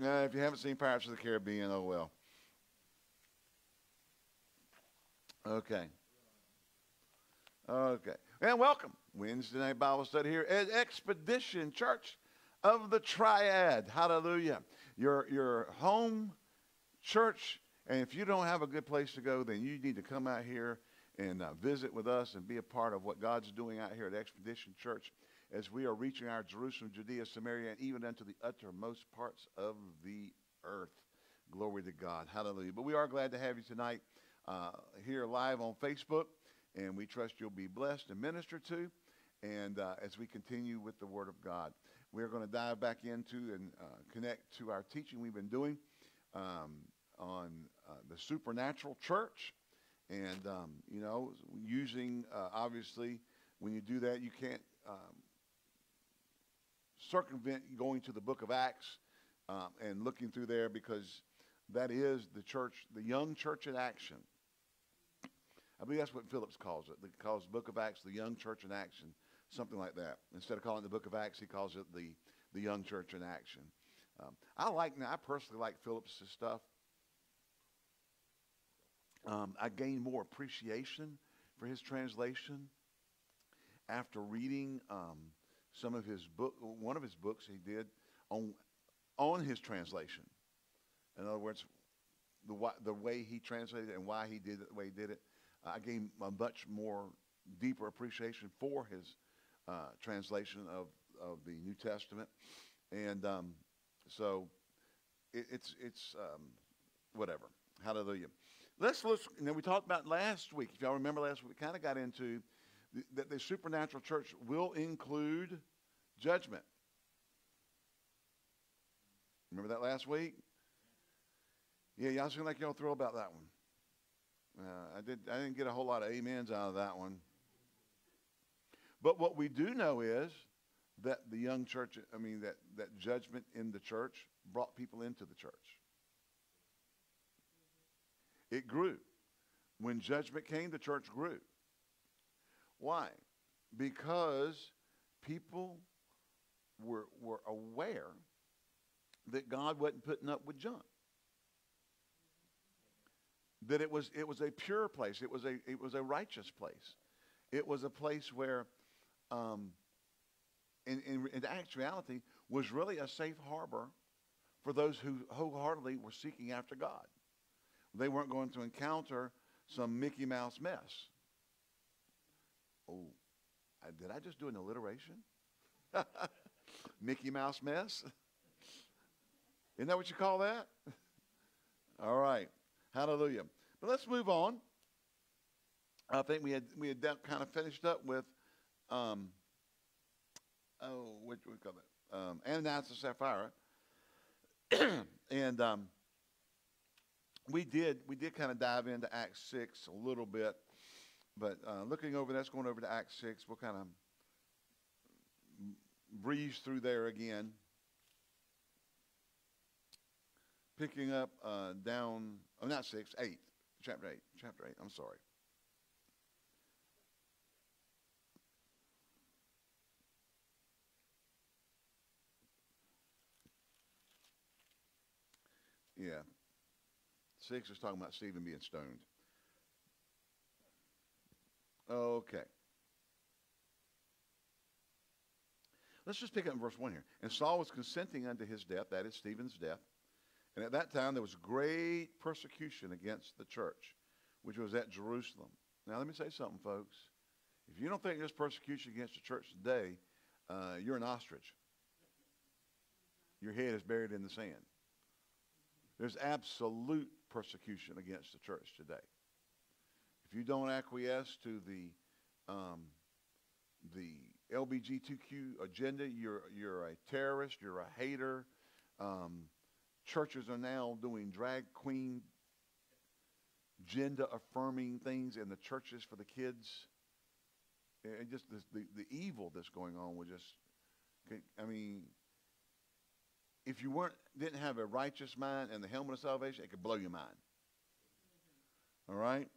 Uh, if you haven't seen Pirates of the Caribbean, oh well. Okay. Okay. And welcome. Wednesday night Bible study here at Expedition Church of the Triad. Hallelujah. Your your home church. And if you don't have a good place to go, then you need to come out here and uh, visit with us and be a part of what God's doing out here at Expedition Church as we are reaching our Jerusalem, Judea, Samaria, and even unto the uttermost parts of the earth. Glory to God. Hallelujah. But we are glad to have you tonight uh, here live on Facebook, and we trust you'll be blessed and ministered to. And uh, as we continue with the Word of God, we're going to dive back into and uh, connect to our teaching we've been doing um, on uh, the supernatural church. And, um, you know, using, uh, obviously, when you do that, you can't um, circumvent going to the book of Acts um, and looking through there because that is the church, the young church in action. I believe that's what Phillips calls it. He calls the book of Acts the young church in action, something like that. Instead of calling it the book of Acts, he calls it the, the young church in action. Um, I like, now. I personally like Phillips' stuff. Um, I gained more appreciation for his translation after reading um, some of his book, one of his books he did on on his translation. In other words, the the way he translated it and why he did it the way he did it. I gained a much more deeper appreciation for his uh, translation of of the New Testament, and um, so it, it's it's um, whatever. Hallelujah. Let's look. And then we talked about last week. If y'all remember last week, we kind of got into that the supernatural church will include judgment. Remember that last week? Yeah, y'all seem like y'all throw about that one. Uh, I did. I didn't get a whole lot of amens out of that one. But what we do know is that the young church. I mean that that judgment in the church brought people into the church. It grew. When judgment came, the church grew. Why? Because people were, were aware that God wasn't putting up with junk. That it was, it was a pure place. It was a, it was a righteous place. It was a place where, um, in, in, in actuality, was really a safe harbor for those who wholeheartedly were seeking after God. They weren't going to encounter some Mickey Mouse mess. Oh, did I just do an alliteration? Mickey Mouse mess? Isn't that what you call that? All right. Hallelujah. But let's move on. I think we had we had kind of finished up with um, oh, what do we call it? Um, Ananias and Sapphira. and um, we did we did kind of dive into Acts six a little bit, but uh, looking over that's going over to Acts six. We'll kind of breeze through there again. Picking up uh, down, oh, not six, eight, chapter eight, chapter eight, I'm sorry. Yeah. Six is talking about Stephen being stoned. Okay. Let's just pick up in verse 1 here. And Saul was consenting unto his death, that is Stephen's death. And at that time there was great persecution against the church, which was at Jerusalem. Now let me say something, folks. If you don't think there's persecution against the church today, uh, you're an ostrich. Your head is buried in the sand. There's absolute persecution against the church today. If you don't acquiesce to the um, the LBGTQ agenda, you're, you're a terrorist, you're a hater. Um, churches are now doing drag queen, gender affirming things in the churches for the kids. And just the, the, evil that's going on with just, I mean, if you weren't didn't have a righteous mind and the helmet of salvation, it could blow your mind. All right?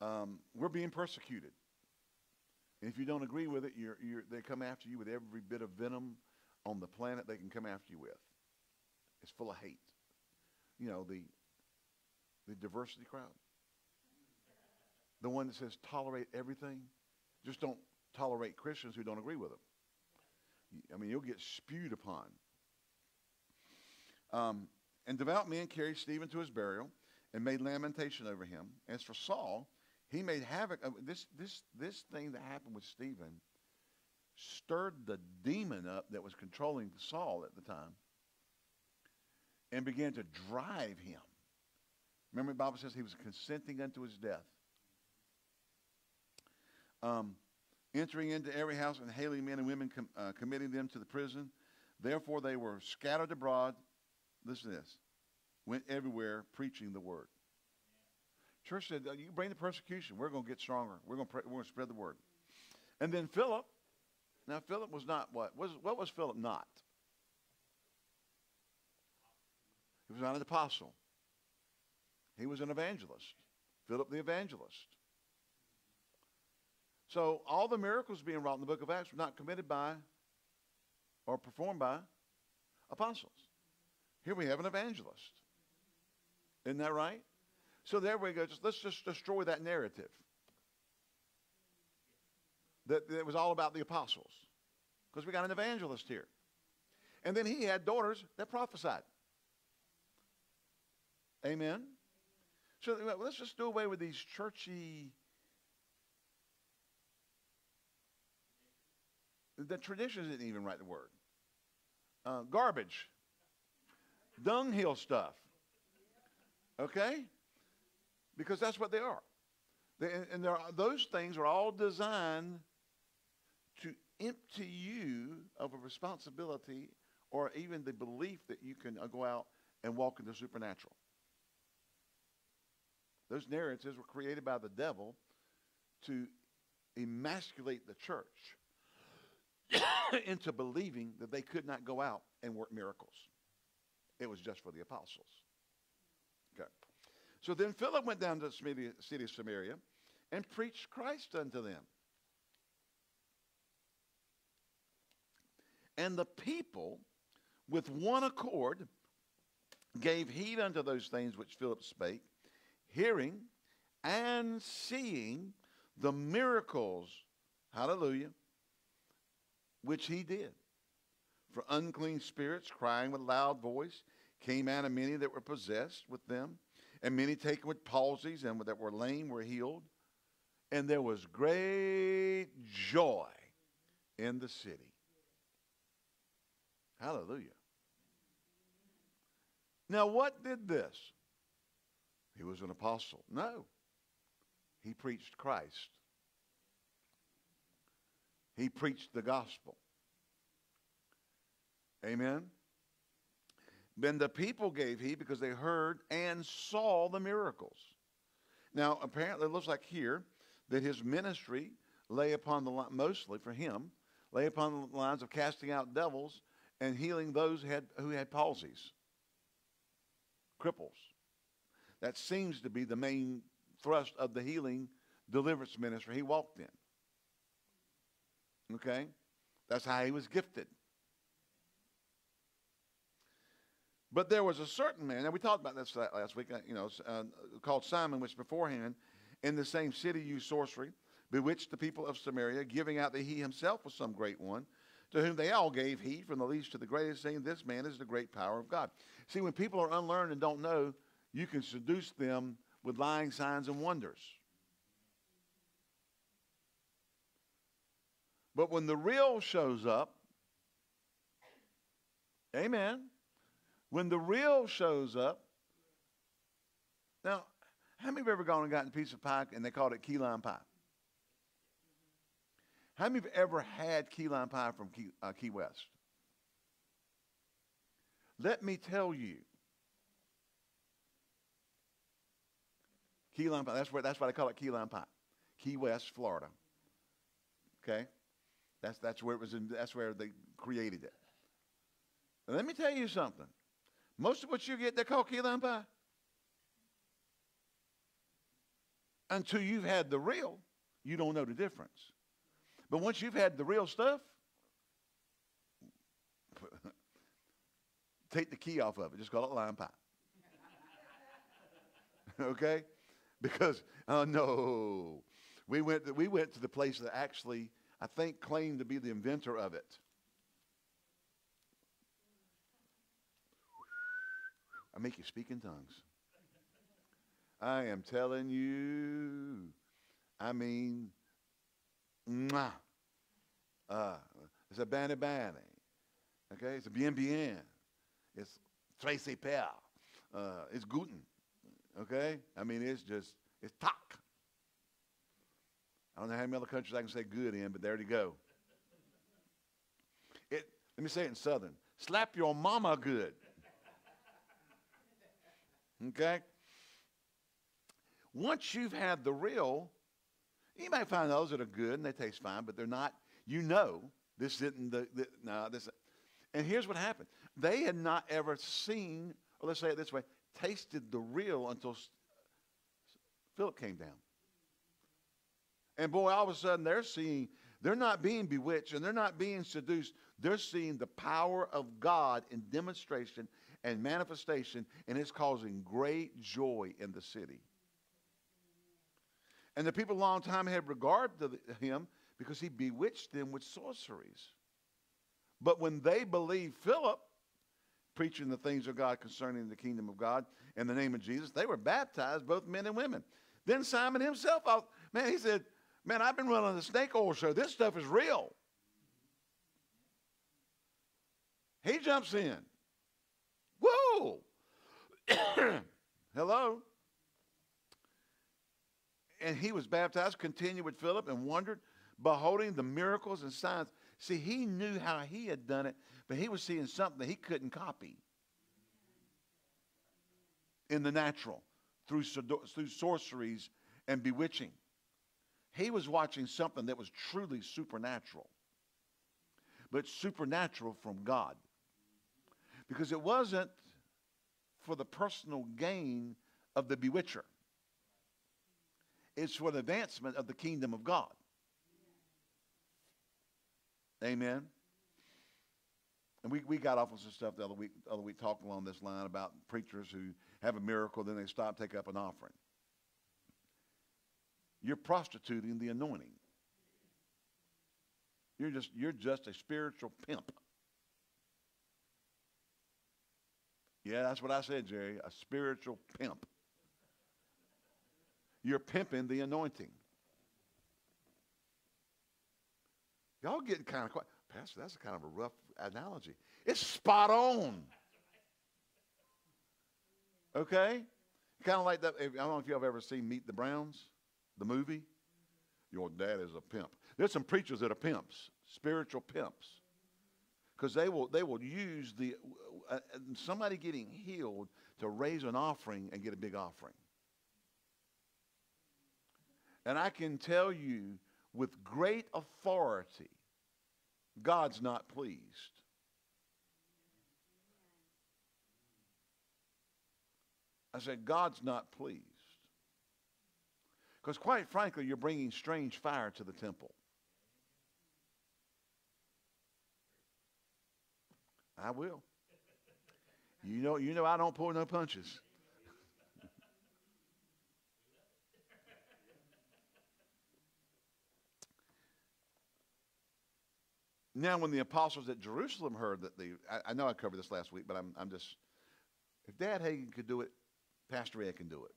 Um, we're being persecuted. And if you don't agree with it, you're, you're, they come after you with every bit of venom on the planet they can come after you with. It's full of hate. You know, the, the diversity crowd. The one that says tolerate everything. Just don't tolerate Christians who don't agree with them. I mean, you'll get spewed upon. Um, and devout men carried Stephen to his burial and made lamentation over him. As for Saul, he made havoc. Of this, this, this thing that happened with Stephen stirred the demon up that was controlling Saul at the time and began to drive him. Remember, the Bible says he was consenting unto his death. Um, entering into every house and hailing men and women, com, uh, committing them to the prison. Therefore, they were scattered abroad. Listen to this. Went everywhere preaching the word. Church said, You bring the persecution. We're going to get stronger. We're going to, spread the word. And then Philip. Now, Philip was not what? Was, what was Philip not? He was not an apostle. He was an evangelist. Philip the evangelist. So all the miracles being wrought in the book of Acts were not committed by or performed by apostles. Here we have an evangelist. Isn't that right? So there we go. Just, let's just destroy that narrative. That, that it was all about the apostles. Because we got an evangelist here. And then he had daughters that prophesied. Amen? So let's just do away with these churchy The traditions didn't even write the word. Uh, garbage, dunghill stuff. Okay? Because that's what they are. They, and are, those things are all designed to empty you of a responsibility or even the belief that you can uh, go out and walk in the supernatural. Those narratives were created by the devil to emasculate the church into believing that they could not go out and work miracles. It was just for the apostles. So then Philip went down to the city of Samaria and preached Christ unto them. And the people, with one accord, gave heed unto those things which Philip spake, hearing and seeing the miracles, hallelujah, which he did. For unclean spirits, crying with loud voice, came out of many that were possessed with them, and many taken with palsies and that were lame were healed. And there was great joy in the city. Hallelujah. Now, what did this? He was an apostle. No. He preached Christ. He preached the gospel. Amen. Then the people gave heed because they heard and saw the miracles. Now, apparently, it looks like here that his ministry lay upon the mostly for him lay upon the lines of casting out devils and healing those who had, who had palsies, cripples. That seems to be the main thrust of the healing deliverance ministry he walked in. Okay? That's how he was gifted. But there was a certain man, and we talked about this last week, uh, you know, uh, called Simon, which beforehand in the same city used sorcery, bewitched the people of Samaria, giving out that he himself was some great one, to whom they all gave heed from the least to the greatest, saying, This man is the great power of God. See, when people are unlearned and don't know, you can seduce them with lying signs and wonders. But when the real shows up, amen, when the real shows up, now, how many of you have ever gone and gotten a piece of pie and they called it key lime pie? How many of have ever had key lime pie from Key, uh, Key West? Let me tell you, key lime pie. That's where that's why they call it key lime pie. Key West, Florida. Okay. That's, that's where it was in, that's where they created it. let me tell you something. Most of what you get, they're called key lime pie. Until you've had the real, you don't know the difference. But once you've had the real stuff, take the key off of it. Just call it lime pie. okay? Because, oh no. We went, to, we went to the place that actually, I think, claimed to be the inventor of it. I make you speak in tongues. I am telling you. I mean, mwah. Uh, it's a bani bani. Okay? It's a bien bien. It's Tracy Pell. Uh, it's Guten. Okay? I mean, it's just, it's talk. I don't know how many other countries I can say good in, but there you go. It, let me say it in Southern. Slap your mama good. Okay? Once you've had the real, you might find those that are good and they taste fine, but they're not, you know, this isn't the, the no, this. And here's what happened. They had not ever seen, or let's say it this way, tasted the real until Philip came down. And boy, all of a sudden they're seeing, they're not being bewitched and they're not being seduced. They're seeing the power of God in demonstration and manifestation, and it's causing great joy in the city. And the people a long time had regard to him because he bewitched them with sorceries. But when they believed Philip, preaching the things of God concerning the kingdom of God in the name of Jesus, they were baptized, both men and women. Then Simon himself, man, he said, Man, I've been running the snake oil show. This stuff is real. He jumps in. Whoa! Hello? And he was baptized, continued with Philip, and wondered, beholding the miracles and signs. See, he knew how he had done it, but he was seeing something that he couldn't copy in the natural through, through sorceries and bewitching. He was watching something that was truly supernatural, but supernatural from God. Because it wasn't for the personal gain of the bewitcher, it's for the advancement of the kingdom of God. Amen. And we, we got off on some stuff the other week, the other week talking along this line about preachers who have a miracle, then they stop, take up an offering you're prostituting the anointing. You're just, you're just a spiritual pimp. Yeah, that's what I said, Jerry. A spiritual pimp. You're pimping the anointing. Y'all getting kind of quiet. Pastor, that's kind of a rough analogy. It's spot on. Okay? Kind of like that. I don't know if y'all have ever seen Meet the Browns the movie, your dad is a pimp. There's some preachers that are pimps, spiritual pimps, because they will they will use the uh, somebody getting healed to raise an offering and get a big offering. And I can tell you with great authority, God's not pleased. I said, God's not pleased. Because quite frankly, you're bringing strange fire to the temple. I will. You know, you know I don't pull no punches. now, when the apostles at Jerusalem heard that the, I, I, know I covered this last week, but I'm, I'm just, if Dad Hagin could do it, Pastor Ed can do it.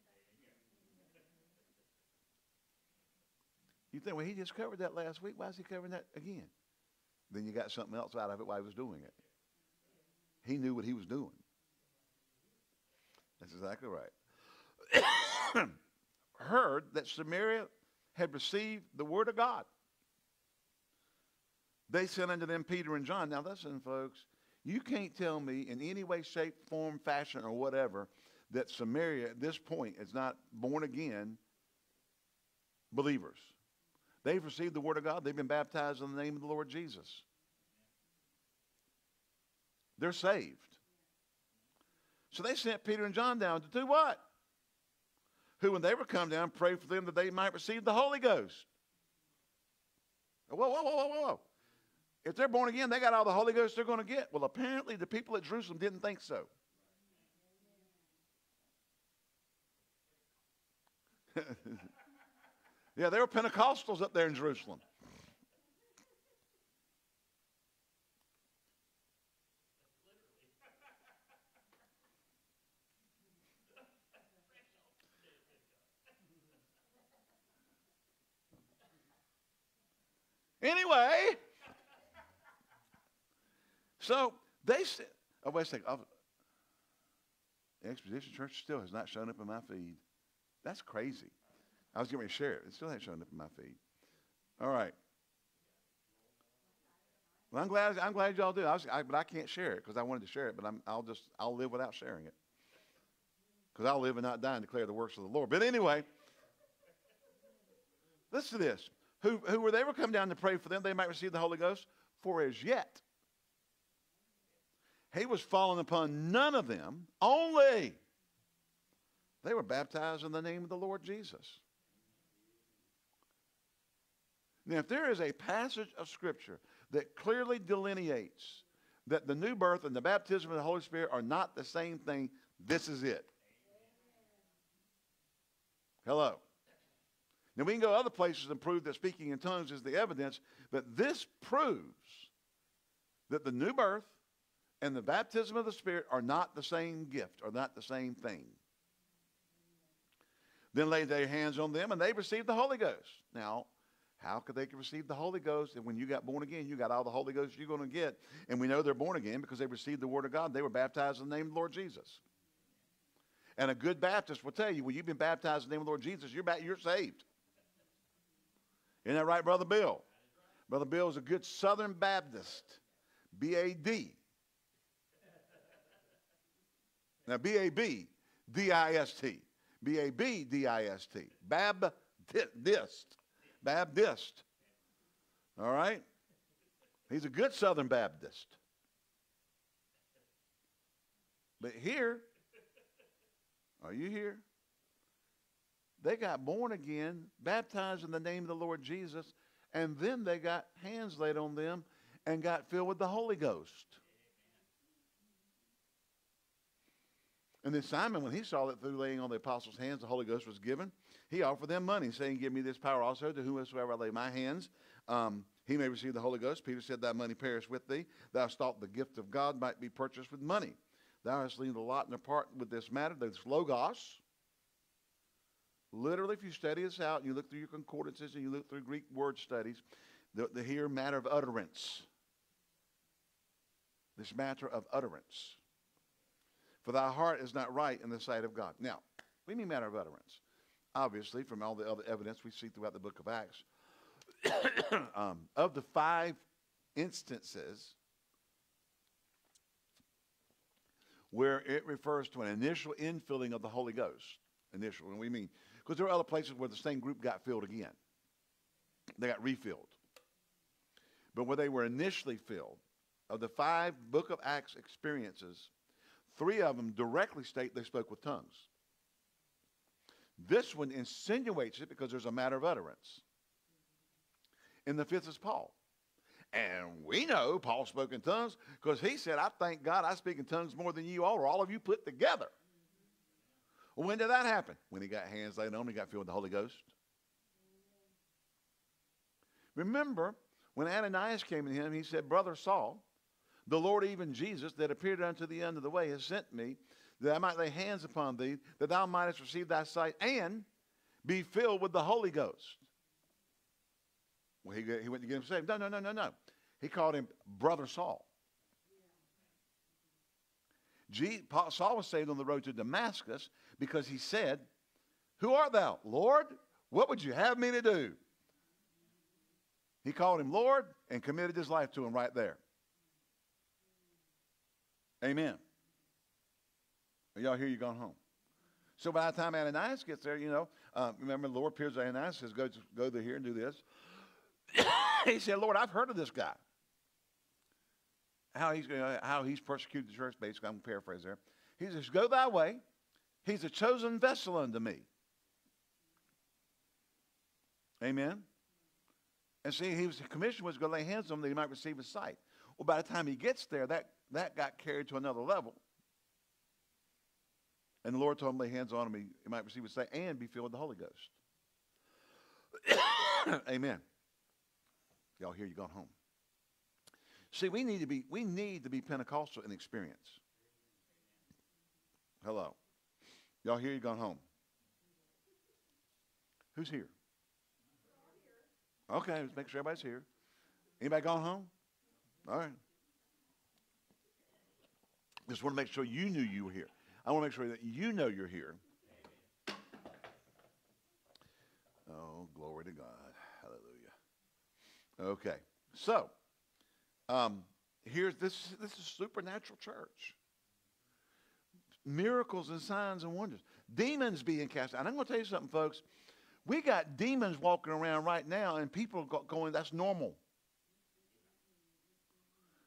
You think, well, he just covered that last week. Why is he covering that again? Then you got something else out of it while he was doing it. He knew what he was doing. That's exactly right. Heard that Samaria had received the word of God. They sent unto them Peter and John. Now, listen, folks, you can't tell me in any way, shape, form, fashion, or whatever that Samaria at this point is not born again believers. They've received the Word of God. They've been baptized in the name of the Lord Jesus. They're saved. So they sent Peter and John down to do what? Who, when they were come down, prayed for them that they might receive the Holy Ghost. Whoa, whoa, whoa, whoa, whoa. If they're born again, they got all the Holy Ghost they're going to get. Well, apparently the people at Jerusalem didn't think so. yeah, they were Pentecostals up there in Jerusalem. Anyway, so they said, oh, wait a second. Oh, the Expedition Church still has not shown up in my feed. That's crazy. I was going to share it. It still hasn't shown up in my feed. All right. Well, I'm glad. I'm glad y'all do. I was, I, but I can't share it because I wanted to share it. But I'm, I'll just I'll live without sharing it because I'll live and not die and declare the works of the Lord. But anyway, listen to this who, who were they were come down to pray for them, they might receive the Holy Ghost. For as yet, he was fallen upon none of them, only they were baptized in the name of the Lord Jesus. Now, if there is a passage of Scripture that clearly delineates that the new birth and the baptism of the Holy Spirit are not the same thing, this is it. Hello. Now, we can go other places and prove that speaking in tongues is the evidence, but this proves that the new birth and the baptism of the Spirit are not the same gift, are not the same thing. Then laid their hands on them, and they received the Holy Ghost. Now, how could they receive the Holy Ghost? And when you got born again, you got all the Holy Ghost you're going to get. And we know they're born again because they received the Word of God. They were baptized in the name of the Lord Jesus. And a good Baptist will tell you, when you've been baptized in the name of the Lord Jesus, you're, you're saved. Isn't that right, Brother Bill? Brother Bill is a good Southern Baptist. B A D. Now, B A B D I S T. B A B D I S T. Baptist. Baptist. All right? He's a good Southern Baptist. But here, are you here? They got born again, baptized in the name of the Lord Jesus, and then they got hands laid on them and got filled with the Holy Ghost. And then Simon, when he saw that through laying on the apostles' hands the Holy Ghost was given, he offered them money, saying, Give me this power also to whomsoever I lay my hands. Um, he may receive the Holy Ghost. Peter said, Thy money perish with thee. Thou thought the gift of God might be purchased with money. Thou hast leaned a lot and a part with this matter. This logos, Literally, if you study this out and you look through your concordances and you look through Greek word studies, the, the here matter of utterance. This matter of utterance. For thy heart is not right in the sight of God. Now, we mean matter of utterance? Obviously, from all the other evidence we see throughout the book of Acts, um, of the five instances where it refers to an initial infilling of the Holy Ghost, initial, and we mean because there are other places where the same group got filled again. They got refilled. But where they were initially filled, of the five Book of Acts experiences, three of them directly state they spoke with tongues. This one insinuates it because there's a matter of utterance. And the fifth is Paul. And we know Paul spoke in tongues because he said, I thank God I speak in tongues more than you all, or all of you put together. When did that happen? When he got hands laid on him, he got filled with the Holy Ghost. Remember, when Ananias came to him, he said, Brother Saul, the Lord, even Jesus, that appeared unto the end of the way, has sent me that I might lay hands upon thee, that thou mightest receive thy sight and be filled with the Holy Ghost. Well, he, he went to get him saved. No, no, no, no, no. He called him Brother Saul. Saul was saved on the road to Damascus because he said, Who art thou? Lord, what would you have me to do? He called him Lord and committed his life to him right there. Amen. Y'all here? You gone home? So by the time Ananias gets there, you know, uh, remember the Lord appears to Ananias says, "Go, go to here and do this." he said, "Lord, I've heard of this guy. How he's going? how he's persecuted the church. Basically, I'm paraphrase there. He says, "Go thy way. He's a chosen vessel unto me. Amen. And see, he was commission was going to lay hands on him that he might receive his sight. Well, by the time he gets there, that, that got carried to another level. And the Lord told him lay hands on him, he, he might receive his sight and be filled with the Holy Ghost. Amen. Y'all hear you going home. See, we need to be we need to be Pentecostal in experience. Hello. Y'all hear you gone home. Who's here? Okay, let's make sure everybody's here. Anybody gone home? All right. Just want to make sure you knew you were here. I want to make sure that you know you're here. Oh, glory to God. Hallelujah. Okay. So, um, here's this this is a supernatural church. Miracles and signs and wonders. Demons being cast out. And I'm going to tell you something, folks. We got demons walking around right now, and people are going, that's normal.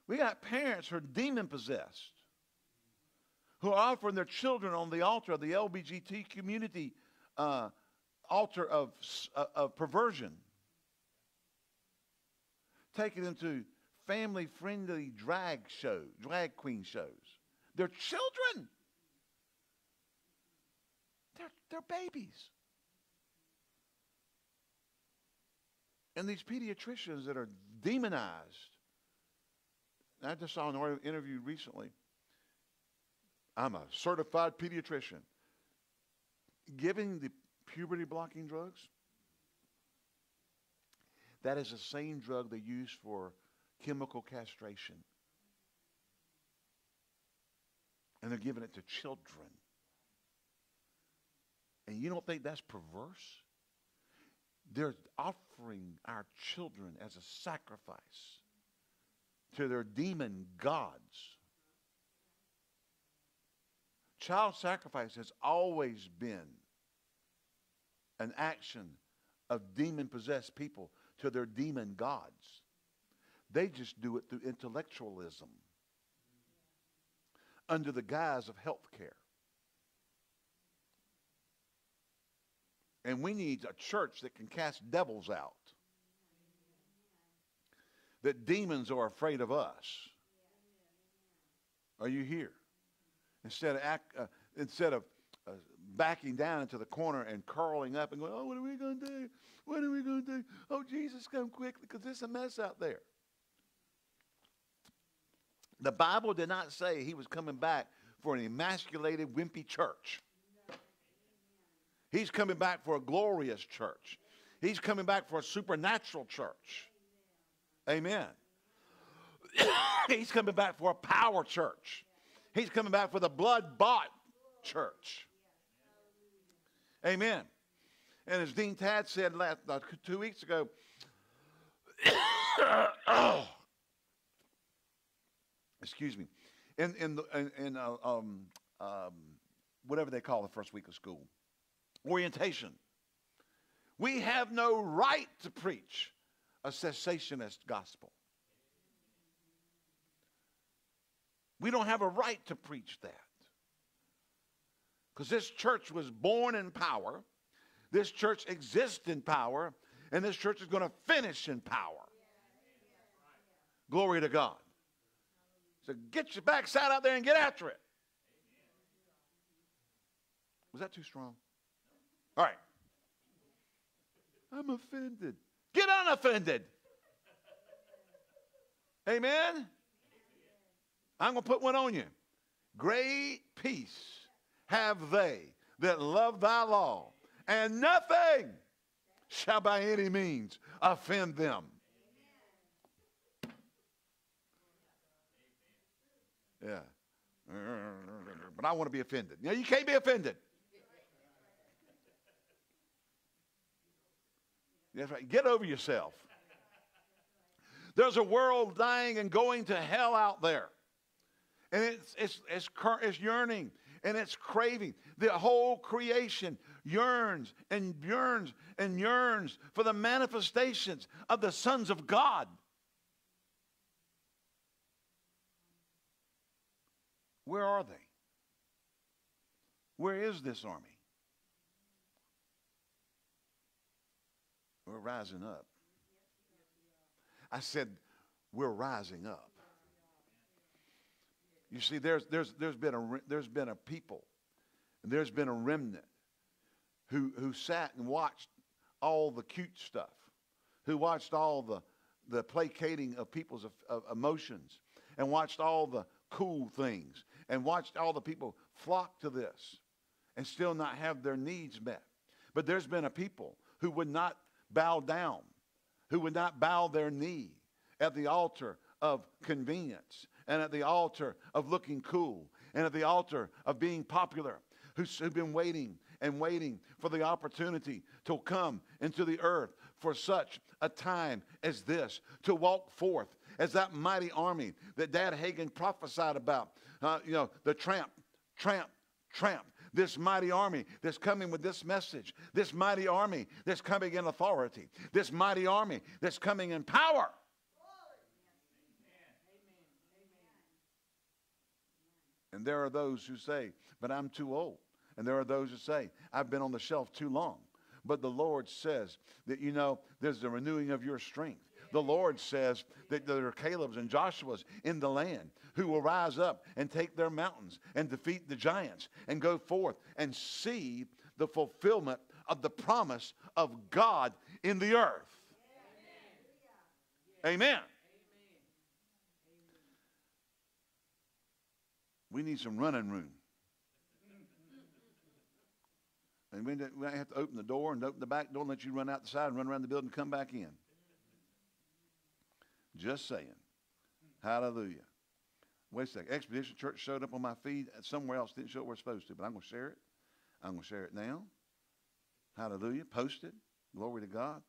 We got parents who are demon possessed, who are offering their children on the altar of the LBGT community uh, altar of, uh, of perversion, taking them to family friendly drag shows, drag queen shows. They're children. They're, they're babies. And these pediatricians that are demonized. I just saw an interview recently. I'm a certified pediatrician. Giving the puberty blocking drugs, that is the same drug they use for chemical castration. And they're giving it to children. And you don't think that's perverse? They're offering our children as a sacrifice to their demon gods. Child sacrifice has always been an action of demon possessed people to their demon gods. They just do it through intellectualism under the guise of health care. And we need a church that can cast devils out. That demons are afraid of us. Are you here? Instead of, act, uh, instead of uh, backing down into the corner and curling up and going, oh, what are we going to do? What are we going to do? Oh, Jesus, come quickly because there's a mess out there. The Bible did not say he was coming back for an emasculated, wimpy church. He's coming back for a glorious church. He's coming back for a supernatural church. Amen. He's coming back for a power church. He's coming back for the blood bought church. Amen. And as Dean Tad said last, uh, two weeks ago, oh, excuse me, in, in, the, in, in uh, um, um, whatever they call the first week of school, orientation. We have no right to preach a cessationist gospel. We don't have a right to preach that. Because this church was born in power, this church exists in power, and this church is going to finish in power. Glory to God. So get your backside out there and get after it. Was that too strong? All right. I'm offended. Get unoffended. Amen. I'm going to put one on you. Great peace have they that love thy law, and nothing shall by any means offend them. Yeah. But I want to be offended. No, you can't be offended. That's right. Get over yourself. There's a world dying and going to hell out there. And it's, it's, it's, it's yearning and it's craving. The whole creation yearns and yearns and yearns for the manifestations of the sons of God. Where are they? Where is this army? We're rising up. I said, we're rising up. You see, there's, there's, there's, been a, there's been a people, and there's been a remnant who, who sat and watched all the cute stuff, who watched all the, the placating of people's of emotions, and watched all the cool things, and watched all the people flock to this and still not have their needs met. But there's been a people who would not bow down, who would not bow their knee at the altar of convenience and at the altar of looking cool and at the altar of being popular, who've been waiting and waiting for the opportunity to come into the earth for such a time as this, to walk forth as that mighty army that Dad Hagin prophesied about. Uh, you know, the tramp, tramp, tramp. This mighty army that's coming with this message. This mighty army that's coming in authority. This mighty army that's coming in power. And there are those who say, but I'm too old. And there are those who say, I've been on the shelf too long. But the Lord says that, you know, there's a renewing of your strength. The Lord says that there are Caleb's and Joshua's in the land who will rise up and take their mountains and defeat the giants and go forth and see the fulfillment of the promise of God in the earth. Amen. Amen. We need some running room. And we have to open the door and open the back door and let you run out the side and run around the building and come back in. Just saying. Hallelujah. Wait a second. Expedition Church showed up on my feed somewhere else. Didn't show what we're supposed to, but I'm going to share it. I'm going to share it now. Hallelujah. Post it. Glory to God.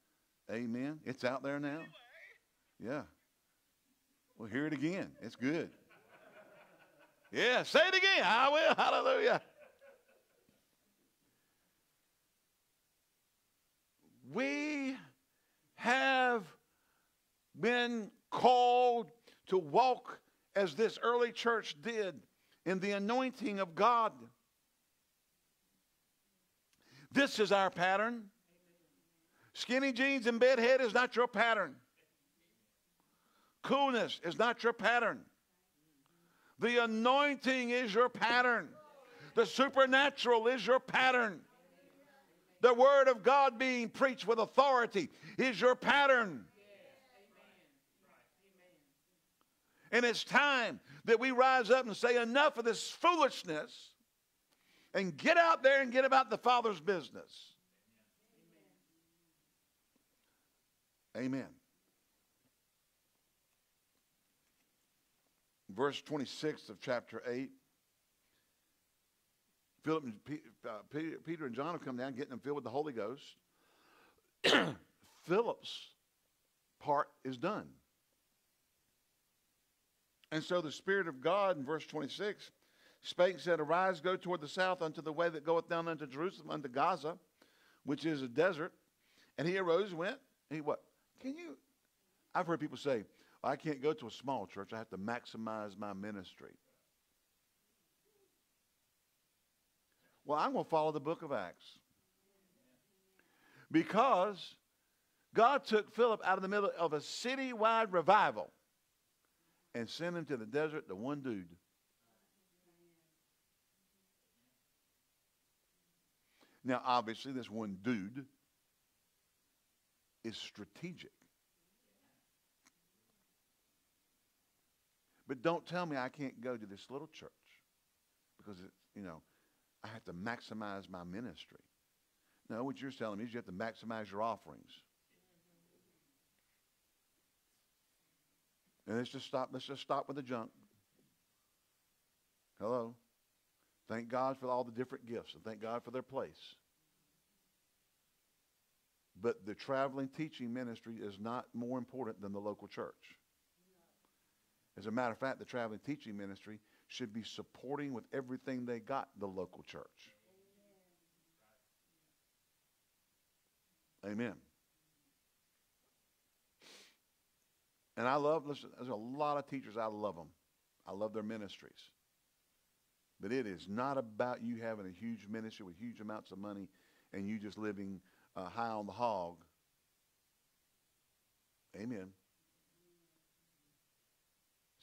Amen. It's out there now. Yeah. Well, hear it again. It's good. Yeah, say it again. I will. Hallelujah. We have been called to walk as this early church did in the anointing of God. This is our pattern. Skinny jeans and bedhead is not your pattern. Coolness is not your pattern. The anointing is your pattern. The supernatural is your pattern. The word of God being preached with authority is your pattern. And it's time that we rise up and say, enough of this foolishness and get out there and get about the Father's business. Amen. Verse 26 of chapter 8. Philip and uh, Peter and John have come down, getting them filled with the Holy Ghost. Philip's part is done. And so the Spirit of God in verse 26 spake and said, Arise, go toward the south unto the way that goeth down unto Jerusalem, unto Gaza, which is a desert. And he arose and went. And he what? Can you? I've heard people say, I can't go to a small church. I have to maximize my ministry. Well, I'm going to follow the book of Acts. Because God took Philip out of the middle of a citywide revival and sent him to the desert to one dude. Now, obviously, this one dude is strategic. But don't tell me I can't go to this little church because, it, you know, I have to maximize my ministry. No, what you're telling me is you have to maximize your offerings. And let's just stop. Let's just stop with the junk. Hello. Thank God for all the different gifts and thank God for their place. But the traveling teaching ministry is not more important than the local church. As a matter of fact, the traveling teaching ministry should be supporting with everything they got the local church. Amen. And I love, listen, there's a lot of teachers, I love them. I love their ministries. But it is not about you having a huge ministry with huge amounts of money and you just living uh, high on the hog. Amen.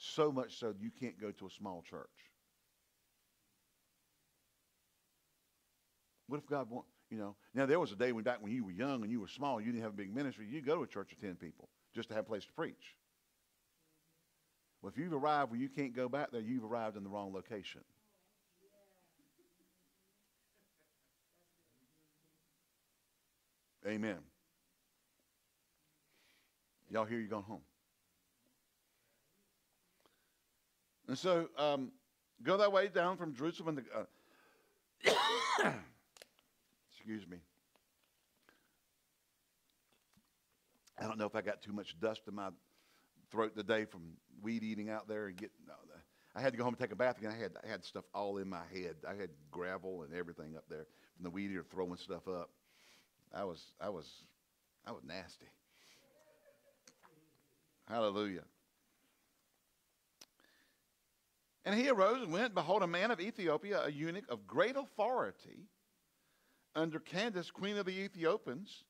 so much so you can't go to a small church. What if God want, you know? Now there was a day when back when you were young and you were small, you didn't have a big ministry. You go to a church of ten people just to have a place to preach. Well, if you've arrived where you can't go back there, you've arrived in the wrong location. Amen. Y'all hear you going home. And so um, go that way down from Jerusalem. The, uh, excuse me. I don't know if I got too much dust in my throat today from weed eating out there and getting. No, I had to go home and take a bath again. I had I had stuff all in my head. I had gravel and everything up there from the weed eater throwing stuff up. I was I was I was nasty. Hallelujah. And he arose and went, behold, a man of Ethiopia, a eunuch of great authority, under Candace, queen of the Ethiopians.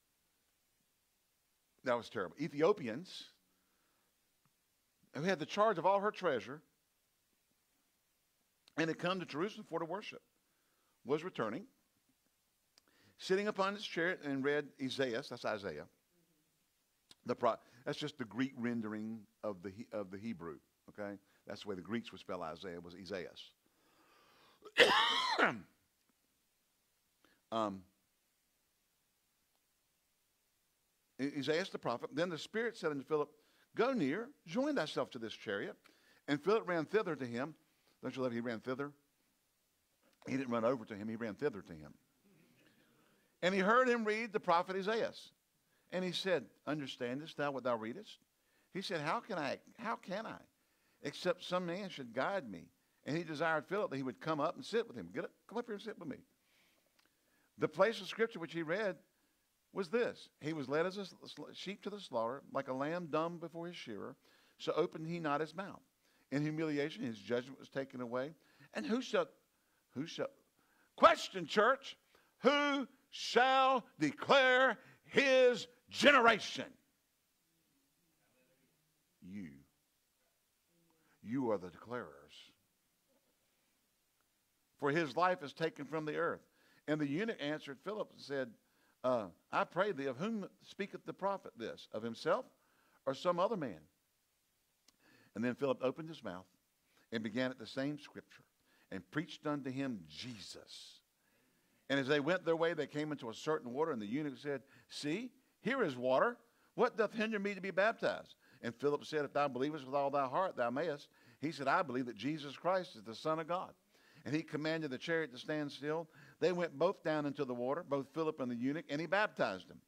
That was terrible. Ethiopians, who had the charge of all her treasure, and had come to Jerusalem for to worship, was returning, sitting upon his chariot, and read Esaias. That's Isaiah. The pro- that's just the Greek rendering of the of the Hebrew. Okay, that's the way the Greeks would spell Isaiah was Esaias. um, Isaiah the prophet. Then the Spirit said unto Philip, Go near, join thyself to this chariot. And Philip ran thither to him. Don't you love? He ran thither. He didn't run over to him, he ran thither to him. And he heard him read the prophet Isaiah. And he said, Understandest thou what thou readest? He said, How can I? How can I? Except some man should guide me. And he desired Philip that he would come up and sit with him. Get up, come up here and sit with me. The place of scripture which he read was this He was led as a sheep to the slaughter, like a lamb dumb before his shearer. So opened he not his mouth. In humiliation, his judgment was taken away. And who shall, who shall, question, church, who shall declare his generation? You. You are the declarers. For his life is taken from the earth. And the eunuch answered Philip and said, uh, I pray thee, of whom speaketh the prophet this? Of himself or some other man? And then Philip opened his mouth and began at the same scripture and preached unto him Jesus. And as they went their way, they came into a certain water, and the eunuch said, See, here is water. What doth hinder me to be baptized? And Philip said, If thou believest with all thy heart, thou mayest. He said, I believe that Jesus Christ is the Son of God. And he commanded the chariot to stand still. They went both down into the water, both Philip and the eunuch, and he baptized them.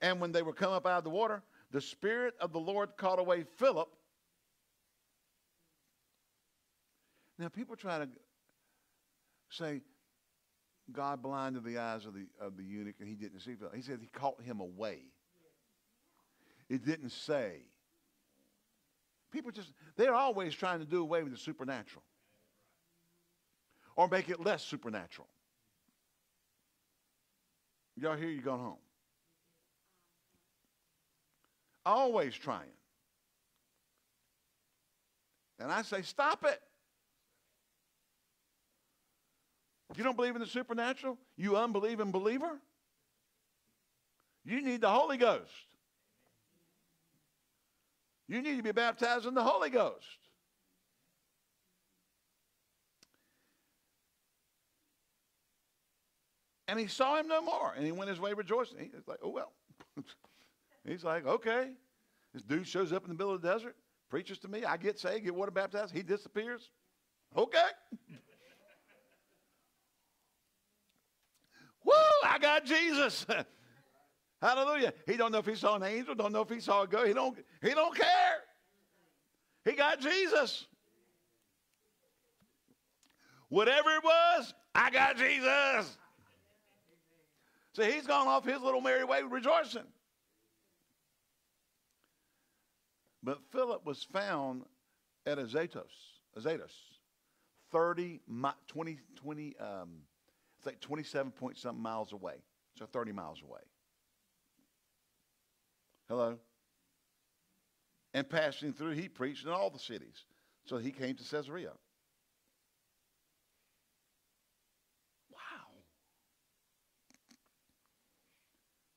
And when they were come up out of the water, the Spirit of the Lord caught away Philip. Now, people try to say, God blinded the eyes of the, of the eunuch and he didn't see Philip. He said he caught him away. It didn't say. People just, they're always trying to do away with the supernatural or make it less supernatural. Y'all hear you going home? Always trying. And I say, stop it. You don't believe in the supernatural, you unbelieving believer, you need the Holy Ghost. You need to be baptized in the Holy Ghost. And he saw him no more. And he went his way rejoicing. He's like, oh, well. He's like, okay. This dude shows up in the middle of the desert, preaches to me. I get saved, get water baptized. He disappears. Okay. Woo, I got Jesus. Hallelujah. He don't know if he saw an angel, don't know if he saw a ghost. He don't, he don't care. He got Jesus. Whatever it was, I got Jesus. So he's gone off his little merry way rejoicing. But Philip was found at Azotus, Azotus, 30, 20, 20 um, it's like 27 point something miles away. So 30 miles away. Hello? And passing through, he preached in all the cities, So he came to Caesarea.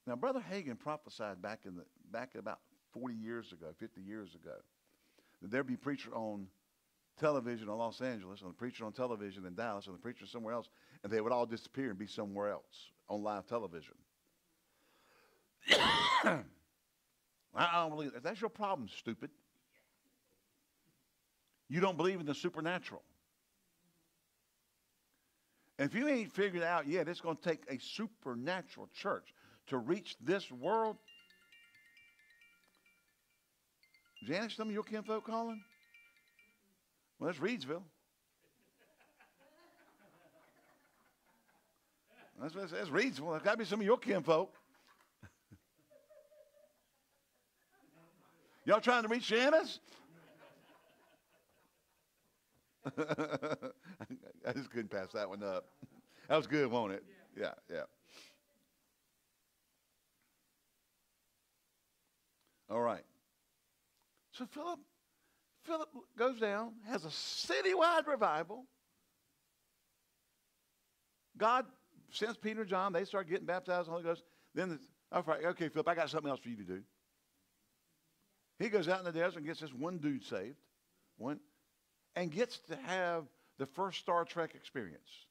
Now, Brother Hagin prophesied back in the back about 40 years ago, 50 years ago, that there'd be a preacher on television in Los Angeles, and a preacher on television in Dallas, and a preacher somewhere else, and they would all disappear and be somewhere else on live television. I don't believe that. That's your problem, stupid. You don't believe in the supernatural. And if you ain't figured out yet, it's going to take a supernatural church to reach this world. Janet, some of your kinfolk calling? Well, that's Reidsville. That's, that's, that's Reidsville. That's got to be some of your kinfolk. Y'all trying to reach Janice? I just couldn't pass that one up. That was good, won't it? Yeah, yeah. All right. So Philip, Philip goes down, has a citywide revival. God sends Peter and John. They start getting baptized in the Holy Ghost. Then, the, oh, okay, Philip, I got something else for you to do. He goes out in the desert and gets this one dude saved, one, and gets to have the first Star Trek experience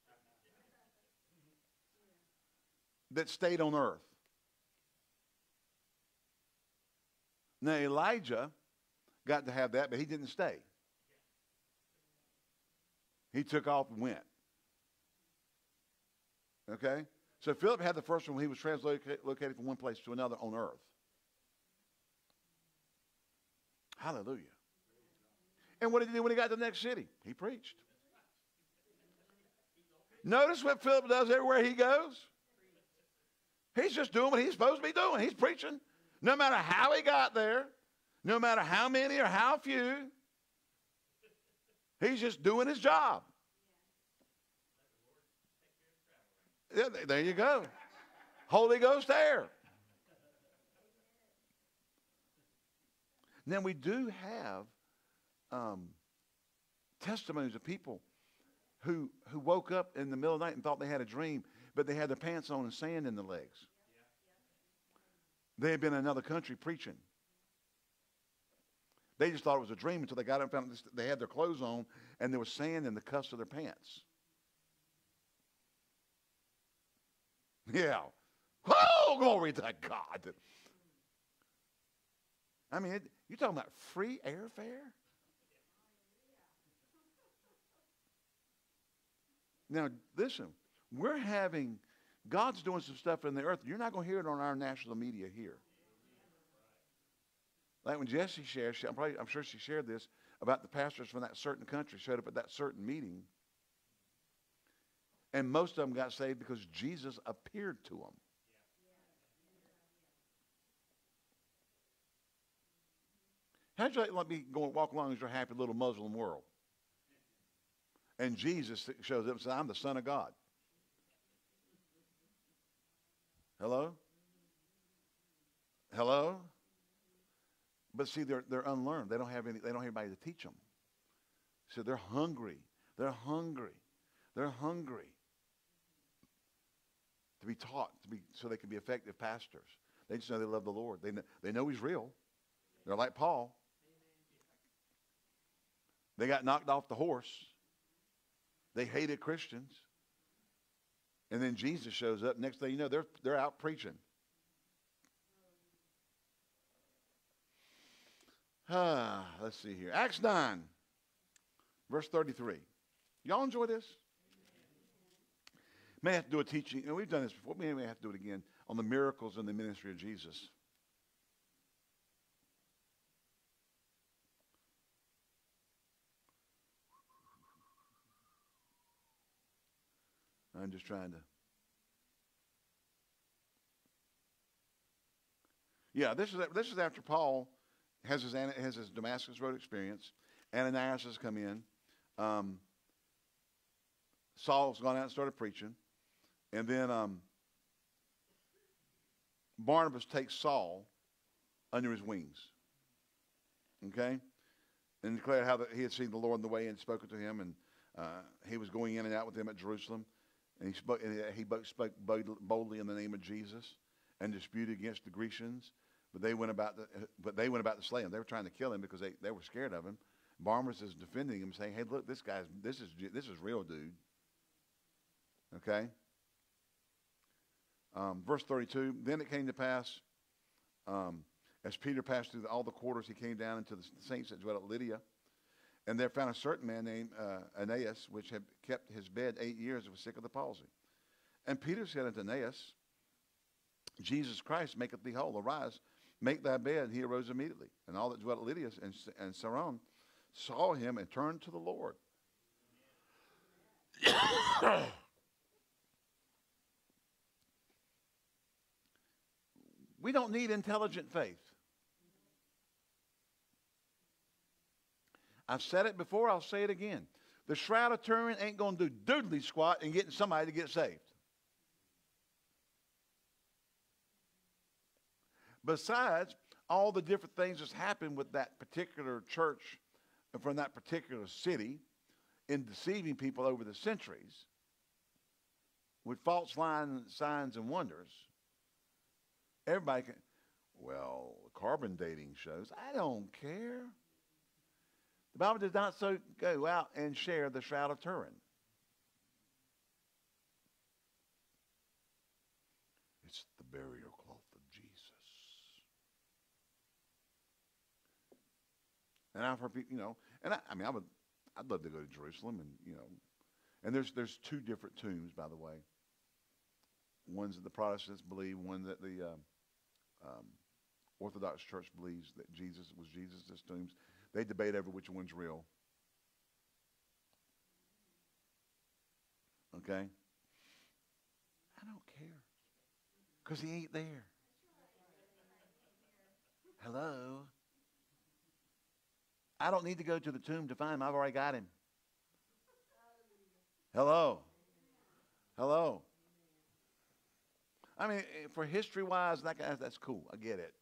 that stayed on Earth. Now, Elijah got to have that, but he didn't stay. He took off and went. Okay? So Philip had the first one when he was translocated from one place to another on earth. Hallelujah. And what did he do when he got to the next city? He preached. Notice what Philip does everywhere he goes. He's just doing what he's supposed to be doing. He's preaching. No matter how he got there, no matter how many or how few, he's just doing his job. Yeah, there you go. Holy Ghost air. Then we do have um, testimonies of people who, who woke up in the middle of the night and thought they had a dream, but they had their pants on and sand in the legs. They had been in another country preaching. They just thought it was a dream until they got up and found they had their clothes on and there was sand in the cuffs of their pants. Yeah. Oh, glory to God. I mean, you're talking about free airfare? Now, listen, we're having God's doing some stuff in the earth. You're not going to hear it on our national media here. Like when Jesse shared, I'm, probably, I'm sure she shared this about the pastors from that certain country showed up at that certain meeting. And most of them got saved because Jesus appeared to them. How'd you like let me go walk along as your happy little Muslim world? And Jesus shows up and says, I'm the Son of God. Hello? Hello? But see, they're, they're unlearned. They don't have any, they don't have anybody to teach them. So they're hungry. They're hungry. They're hungry to be taught, to be, so they can be effective pastors. They just know they love the Lord. They know, they know he's real. They're like Paul. They got knocked off the horse. They hated Christians. And then Jesus shows up. Next thing you know, they're, they're out preaching. Ah, let's see here. Acts 9, verse 33. Y'all enjoy this? May have to do a teaching, and we've done this before. We may have to do it again on the miracles in the ministry of Jesus. I'm just trying to. Yeah, this is this is after Paul has his has his Damascus Road experience. Ananias has come in. Um, Saul's gone out and started preaching, and then um, Barnabas takes Saul under his wings. Okay, and declared how that he had seen the Lord in the way and spoken to him, and uh, he was going in and out with him at Jerusalem. And he spoke, he spoke boldly in the name of Jesus and disputed against the Grecians. But they went about, the, but they went about to slay him. They were trying to kill him because they, they were scared of him. Barnabas is defending him, saying, "Hey, look, this guy's this is this is real, dude." Okay. Um, verse 32. Then it came to pass, um, as Peter passed through all the quarters, he came down into the saints that dwelt at Lydda, and there found a certain man named uh, Aeneas, which had kept his bed eight years and was sick of the palsy. And Peter said unto Aeneas, Jesus Christ maketh thee whole. Arise, make thy bed. And he arose immediately. And all that dwelt at Lydda and, and Saron saw him and turned to the Lord. we don't need intelligent faith. I've said it before, I'll say it again. The Shroud of Turin ain't going to do doodly squat in getting somebody to get saved. Besides, all the different things that's happened with that particular church from that particular city in deceiving people over the centuries with false lines, signs and wonders. Everybody can, well, carbon dating shows. I don't care. The Bible does not so go out and share the Shroud of Turin. It's the burial cloth of Jesus. And I've heard people, you know, and I, I mean, I would, I'd love to go to Jerusalem, and you know, and there's there's two different tombs, by the way. Ones that the Protestants believe, one that the um, um, Orthodox Church believes that Jesus was Jesus' tombs. They debate over which one's real. Okay? I don't care. Because he ain't there. Hello? I don't need to go to the tomb to find him. I've already got him. Hello? Hello? I mean, eh, for history wise, that, that's cool. I get it.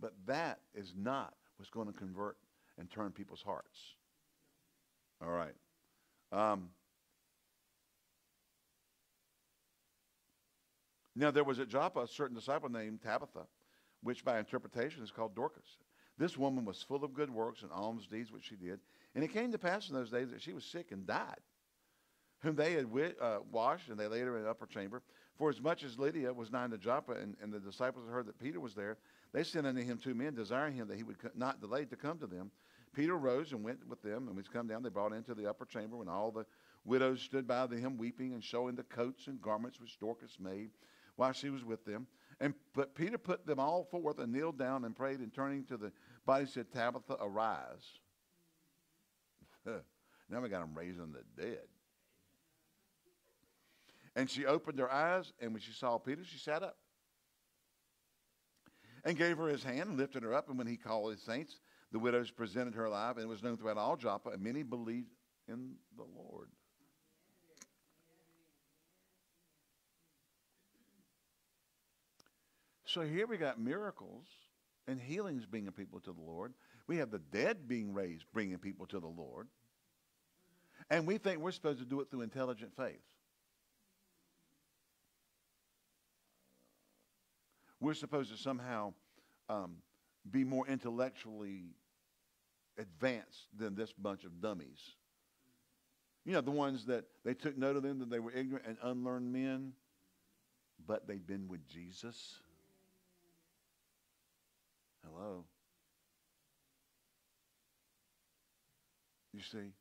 But that is not what's going to convert and turn people's hearts. All right. Um, now, there was at Joppa a certain disciple named Tabitha, which by interpretation is called Dorcas. This woman was full of good works and alms deeds which she did. And it came to pass in those days that she was sick and died, whom they had uh, washed, and they laid her in an upper chamber. For as much as Lydia was nigh to Joppa, and, and the disciples heard that Peter was there, they sent unto him two men, desiring him that he would not delay to come to them. Peter rose and went with them, and when he come down, they brought into the upper chamber, when all the widows stood by him weeping and showing the coats and garments which Dorcas made while she was with them. And but Peter put them all forth and kneeled down and prayed, and turning to the body said, Tabitha, arise. now we got him raising the dead. And she opened her eyes, and when she saw Peter, she sat up and gave her his hand and lifted her up. And when he called his saints, the widows presented her alive, and it was known throughout all Joppa, and many believed in the Lord. So here we got miracles and healings bringing people to the Lord. We have the dead being raised, bringing people to the Lord. And we think we're supposed to do it through intelligent faith. We're supposed to somehow um, be more intellectually advanced than this bunch of dummies. You know, the ones that they took note of them that they were ignorant and unlearned men, but they'd been with Jesus. Hello. You see,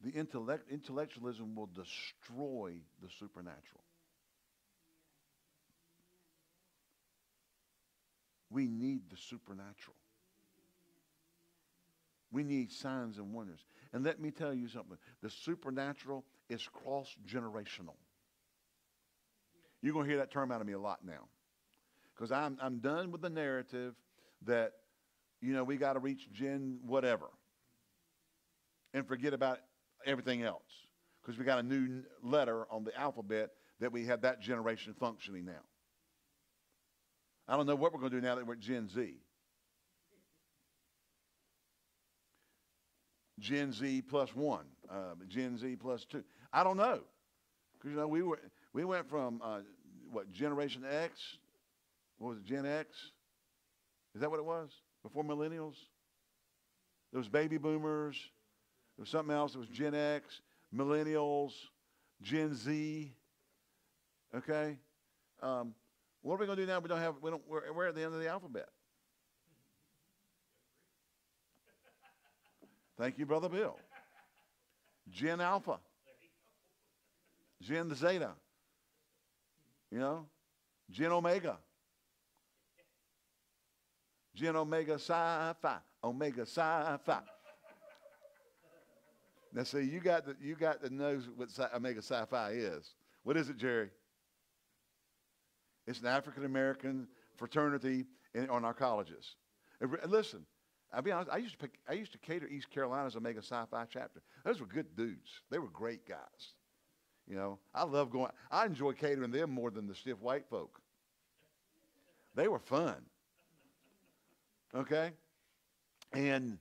the intellect, intellectualism will destroy the supernatural. We need the supernatural. We need signs and wonders. And let me tell you something the supernatural is cross generational. You're going to hear that term out of me a lot now. Because I'm, I'm done with the narrative that, you know, we got to reach gen whatever and forget about everything else. Because we got a new letter on the alphabet that we have that generation functioning now. I don't know what we're going to do now that we're Gen Z. Gen Z plus one, uh, Gen Z plus two. I don't know, because you know we were we went from uh, what Generation X, what was it, Gen X? Is that what it was before Millennials? There was Baby Boomers. There was something else. It was Gen X, Millennials, Gen Z. Okay, um, what are we going to do now? We don't have. We don't. We're, we're at the end of the alphabet. Thank you, Brother Bill. Gen Alpha. Gen the Zeta. You know? Gen Omega. Gen Omega Psi Phi. Omega Psi Phi. Now, see, you got to, you got to know what Omega Phi is. What is it, Jerry? It's an African American fraternity in, on our colleges. Listen, I'll be honest. I used to pick, I used to cater East Carolina's Omega Psi Phi chapter. Those were good dudes. They were great guys. You know, I love going. I enjoy catering them more than the stiff white folk. They were fun. Okay, and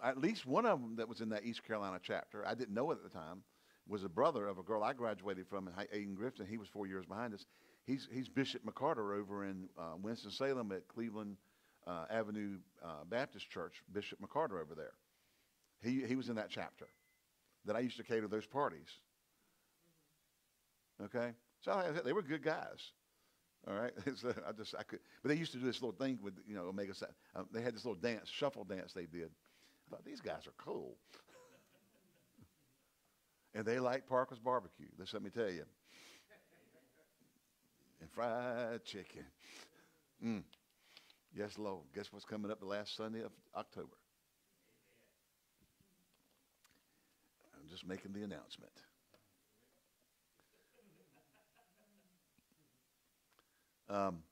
at least one of them that was in that East Carolina chapter, I didn't know it at the time, was a brother of a girl I graduated from in Ayden Grifton. He was four years behind us. He's he's Bishop McCarter over in uh, Winston Salem at Cleveland uh, Avenue uh, Baptist Church, Bishop McCarter over there. He, he was in that chapter that I used to cater those parties. Okay? So they were good guys. All right, so I just I could, but they used to do this little thing with you know Omega. Uh, they had this little dance, shuffle dance they did. I thought these guys are cool, and they like Parker's barbecue. Let's let me tell you, and fried chicken. Mm. Yes, Lord. Guess what's coming up the last Sunday of October? I'm just making the announcement. Um,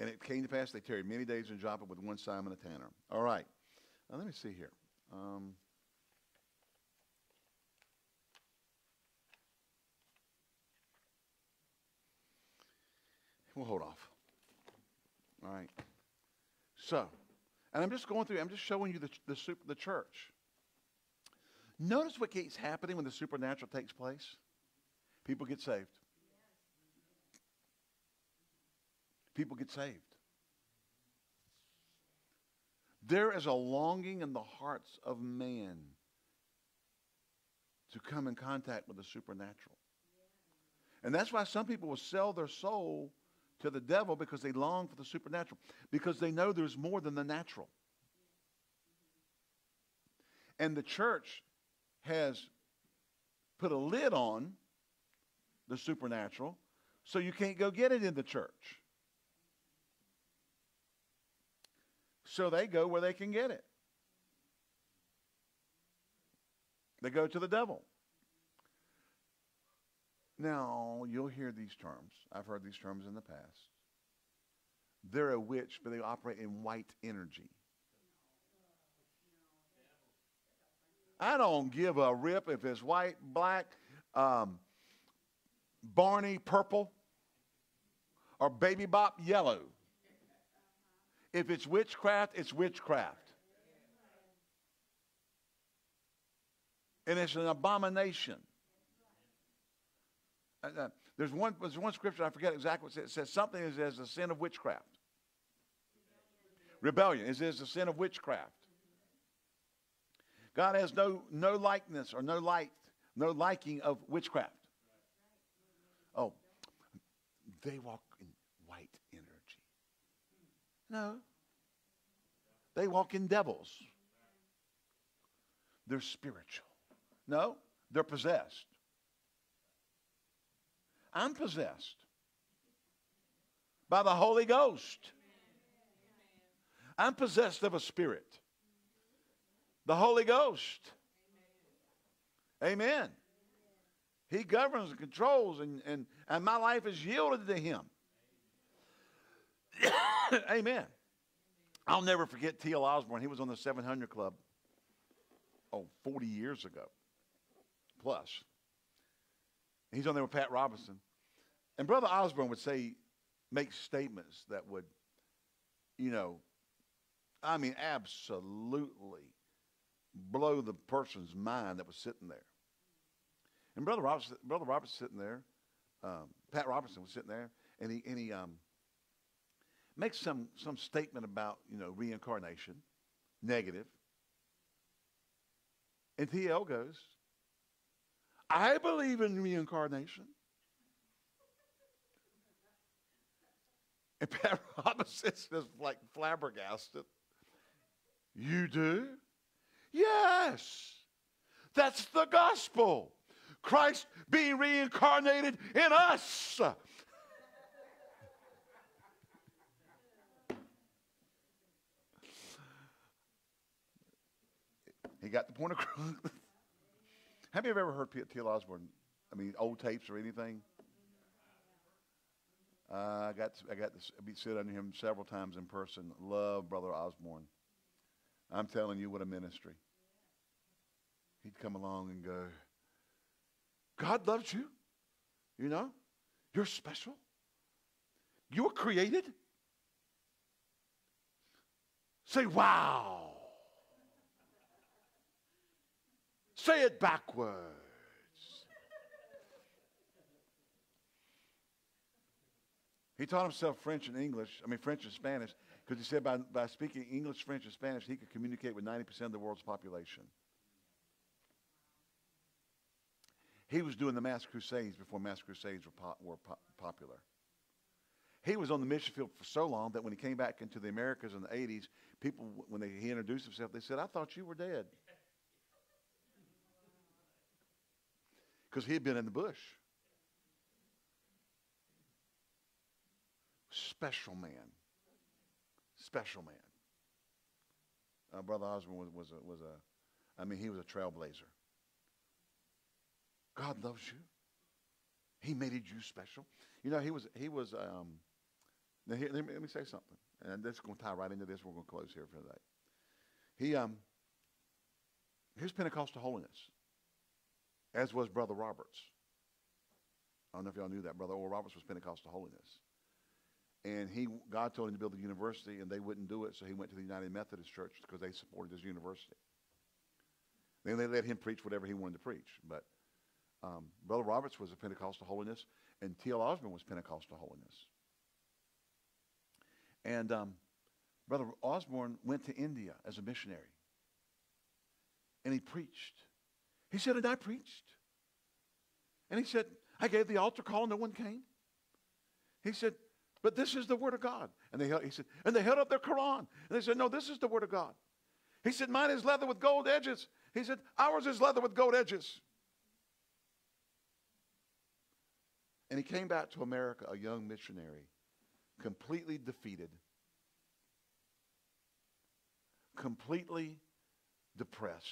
and it came to pass they tarried many days in Joppa with one Simon a tanner. All right. Now let me see here. Um, we'll hold off. All right. So, and I'm just going through, I'm just showing you the, the, super, the church. Notice what keeps happening when the supernatural takes place. People get saved. People get saved. There is a longing in the hearts of man to come in contact with the supernatural. And that's why some people will sell their soul to the devil because they long for the supernatural, because they know there's more than the natural. And the church has put a lid on the supernatural, so you can't go get it in the church. So they go where they can get it. They go to the devil. Now, you'll hear these terms. I've heard these terms in the past. They're a witch, but they operate in white energy. I don't give a rip if it's white, black, um, Barney purple, or baby bop yellow. If it's witchcraft, it's witchcraft. And it's an abomination. Uh, there's one, there's one scripture, I forget exactly what it says. It says something is as the sin of witchcraft. Rebellion is as the sin of witchcraft. God has no, no likeness or no light, no liking of witchcraft. Oh, they walk in white energy. No. They walk in devils. They're spiritual. No, they're possessed. I'm possessed by the Holy Ghost. I'm possessed of a spirit. The Holy Ghost. Amen. He governs and controls, and, and, and my life is yielded to Him. Amen. I'll never forget T.L. Osborn. He was on the 700 Club, oh, 40 years ago plus. He's on there with Pat Robertson. And Brother Osborn would say, make statements that would, you know, I mean, absolutely blow the person's mind that was sitting there. And Brother Robertson, Brother Robertson sitting there, um, Pat Robertson was sitting there, and he, and he um, makes some, some statement about, you know, reincarnation, negative. And TL goes, I believe in reincarnation. And Pat Robertson is like flabbergasted. You do? Yes. That's the gospel. Christ being reincarnated in us. he got the point across. Have you ever heard T.L. Osborn? I mean, old tapes or anything? Uh, I got to, I got to sit under him several times in person. Love Brother Osborn. I'm telling you, what a ministry. He'd come along and go, God loves you. You know, you're special. You were created. Say, wow. Say it backwards. He taught himself French and English, I mean, French and Spanish, because he said by, by speaking English, French, and Spanish, he could communicate with 90% of the world's population. He was doing the mass crusades before mass crusades were, po- were po- popular. He was on the mission field for so long that when he came back into the Americas in the 80s, people, when they, he introduced himself, they said, I thought you were dead. Because he had been in the bush. Special man. Special man. Uh, Brother Osborn was, was, a, was a, I mean, he was a trailblazer. God loves you. He made you special. You know, he was, he was, um, now here, let, me, let me say something. And this is going to tie right into this. We're going to close here for today. He, um, here's Pentecostal holiness, as was Brother Roberts. I don't know if y'all knew that. Brother Oral Roberts was Pentecostal holiness. And he, God told him to build a university, and they wouldn't do it, so he went to the United Methodist Church because they supported his university. Then they let him preach whatever he wanted to preach. But um, Brother Roberts was a Pentecostal holiness, and T.L. Osborn was Pentecostal holiness. And um, Brother Osborn went to India as a missionary, and he preached. He said, and I preached. And he said, I gave the altar call, no one came. He said, but this is the word of God. And they held, he said, and they held up their Quran. And they said, no, this is the word of God. He said, mine is leather with gold edges. He said, ours is leather with gold edges. And he came back to America, a young missionary, completely defeated, completely depressed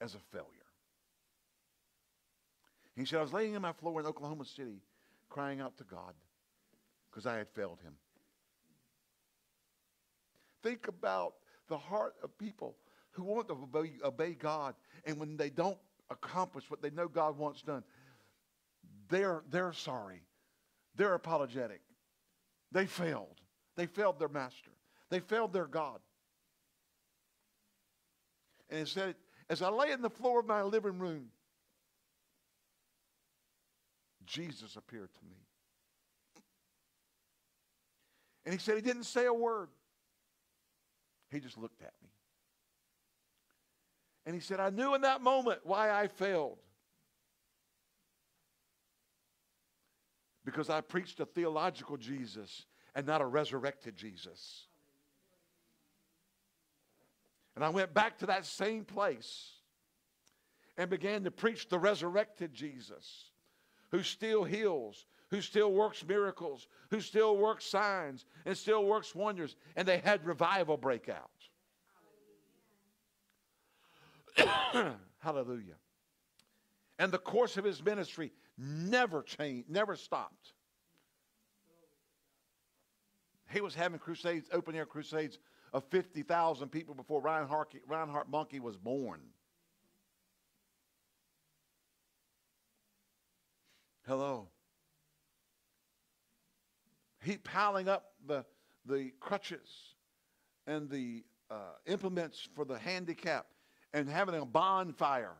as a failure. He said, I was laying in my floor in Oklahoma City crying out to God because I had failed him. Think about the heart of people who want to obey, obey God, and when they don't accomplish what they know God wants done, they're, they're sorry. They're apologetic. They failed. They failed their master. They failed their God. And as I lay in the floor of my living room, Jesus appeared to me. And he said he didn't say a word. He just looked at me. And he said, I knew in that moment why I failed. because I preached a theological Jesus and not a resurrected Jesus. And I went back to that same place and began to preach the resurrected Jesus who still heals, who still works miracles, who still works signs, and still works wonders. And they had revival breakouts. Hallelujah. And the course of his ministry never changed, never stopped. He was having crusades, open air crusades of 50,000 people before Reinhard, Reinhard Bonnke was born. Hello. He piling up the, the crutches and the uh, implements for the handicap and having a bonfire